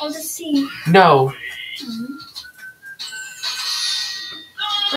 I'll just see. No. Hmm.